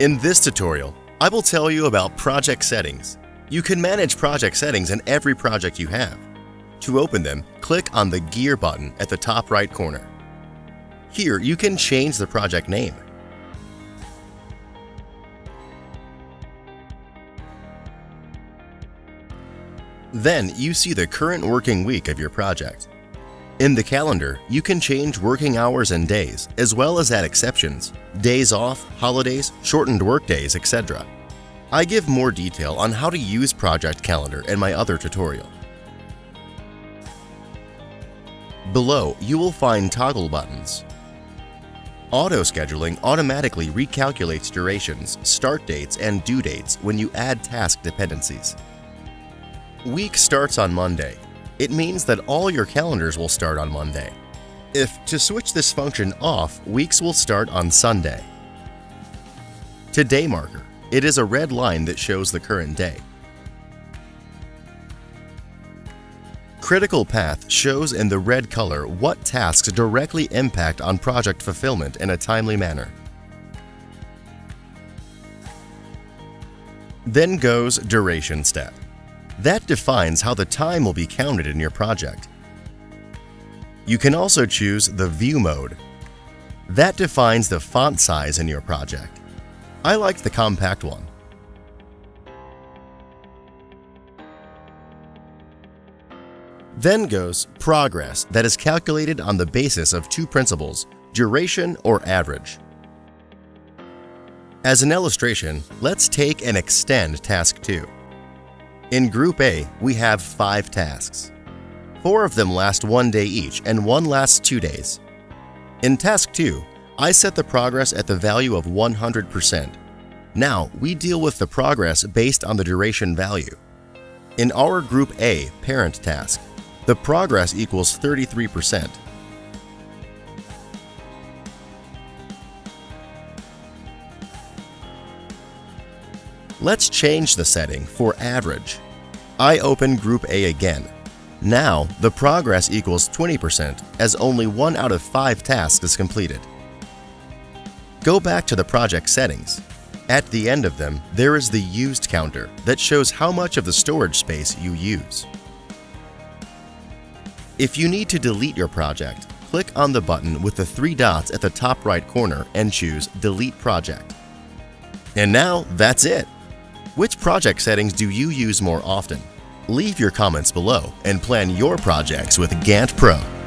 In this tutorial, I will tell you about project settings. You can manage project settings in every project you have. To open them, click on the Gear button at the top right corner. Here, you can change the project name. Then you see the current working week of your project. In the calendar, you can change working hours and days, as well as add exceptions, days off, holidays, shortened workdays, etc. I give more detail on how to use Project Calendar in my other tutorial. Below, you will find toggle buttons. Auto-scheduling automatically recalculates durations, start dates, and due dates when you add task dependencies. Week starts on Monday, it means that all your calendars will start on Monday. If to switch this function off, weeks will start on Sunday. Today marker. It is a red line that shows the current day. Critical path shows in the red color what tasks directly impact on project fulfillment in a timely manner. Then goes duration step. That defines how the time will be counted in your project. You can also choose the View mode. That defines the font size in your project. I like the compact one. Then goes Progress that is calculated on the basis of two principles, duration or average. As an illustration, let's take and extend Task 2. In Group A, we have five tasks. Four of them last one day each and one lasts two days. In Task 2, I set the progress at the value of 100%. Now, we deal with the progress based on the duration value. In our Group A parent task, the progress equals 33%. Let's change the setting for average. I open Group A again. Now, the progress equals 20% as only one out of five tasks is completed. Go back to the project settings. At the end of them, there is the used counter that shows how much of the storage space you use. If you need to delete your project, click on the button with the three dots at the top right corner and choose Delete Project. And now, that's it! Which project settings do you use more often? Leave your comments below and plan your projects with GanttPRO.